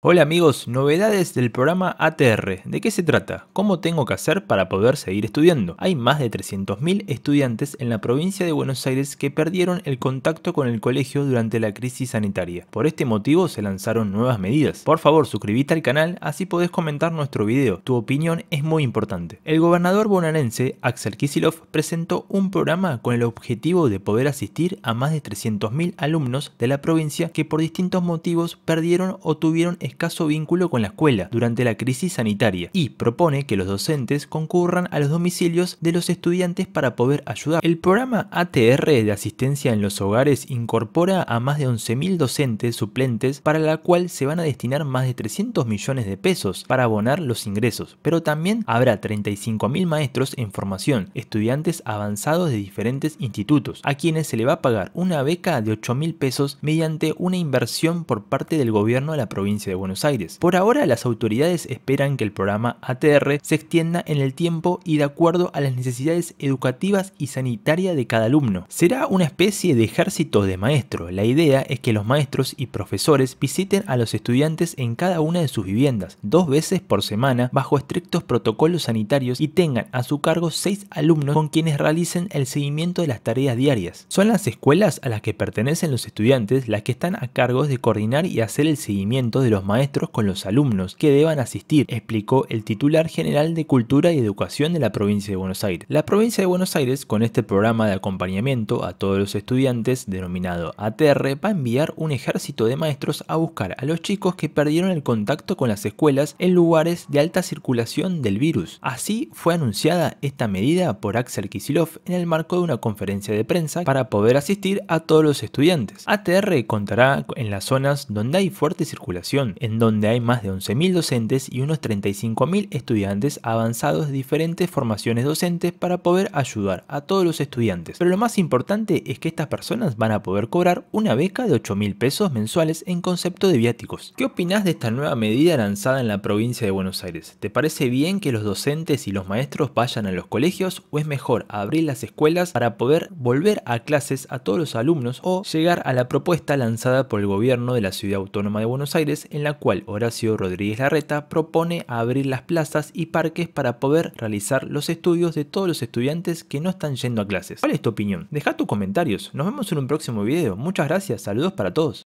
Hola amigos, novedades del programa ATR. ¿De qué se trata? ¿Cómo tengo que hacer para poder seguir estudiando? Hay más de 300.000 estudiantes en la provincia de Buenos Aires que perdieron el contacto con el colegio durante la crisis sanitaria. Por este motivo se lanzaron nuevas medidas. Por favor, suscríbete al canal, así podés comentar nuestro video. Tu opinión es muy importante. El gobernador bonaerense, Axel Kisilov, presentó un programa con el objetivo de poder asistir a más de 300.000 alumnos de la provincia que por distintos motivos perdieron o tuvieron escaso vínculo con la escuela durante la crisis sanitaria y propone que los docentes concurran a los domicilios de los estudiantes para poder ayudar. El programa ATR de asistencia en los hogares incorpora a más de 11.000 docentes suplentes para la cual se van a destinar más de 300 millones de pesos para abonar los ingresos, pero también habrá 35.000 maestros en formación, estudiantes avanzados de diferentes institutos, a quienes se le va a pagar una beca de 8.000 pesos mediante una inversión por parte del gobierno de la provincia de Buenos Aires. Por ahora las autoridades esperan que el programa ATR se extienda en el tiempo y de acuerdo a las necesidades educativas y sanitarias de cada alumno. Será una especie de ejército de maestros. La idea es que los maestros y profesores visiten a los estudiantes en cada una de sus viviendas dos veces por semana bajo estrictos protocolos sanitarios y tengan a su cargo seis alumnos con quienes realicen el seguimiento de las tareas diarias. Son las escuelas a las que pertenecen los estudiantes las que están a cargo de coordinar y hacer el seguimiento de los maestros con los alumnos que deban asistir, explicó el titular general de Cultura y Educación de la provincia de Buenos Aires. La provincia de Buenos Aires, con este programa de acompañamiento a todos los estudiantes, denominado ATR, va a enviar un ejército de maestros a buscar a los chicos que perdieron el contacto con las escuelas en lugares de alta circulación del virus. Así fue anunciada esta medida por Axel Kisilov en el marco de una conferencia de prensa para poder asistir a todos los estudiantes. ATR contará en las zonas donde hay fuerte circulación, en donde hay más de 11.000 docentes y unos 35.000 estudiantes avanzados de diferentes formaciones docentes para poder ayudar a todos los estudiantes. Pero lo más importante es que estas personas van a poder cobrar una beca de 8.000 pesos mensuales en concepto de viáticos. ¿Qué opinas de esta nueva medida lanzada en la provincia de Buenos Aires? ¿Te parece bien que los docentes y los maestros vayan a los colegios o es mejor abrir las escuelas para poder volver a clases a todos los alumnos o llegar a la propuesta lanzada por el gobierno de la Ciudad Autónoma de Buenos Aires en la cual Horacio Rodríguez Larreta propone abrir las plazas y parques para poder realizar los estudios de todos los estudiantes que no están yendo a clases. ¿Cuál es tu opinión? Deja tus comentarios. Nos vemos en un próximo video. Muchas gracias. Saludos para todos.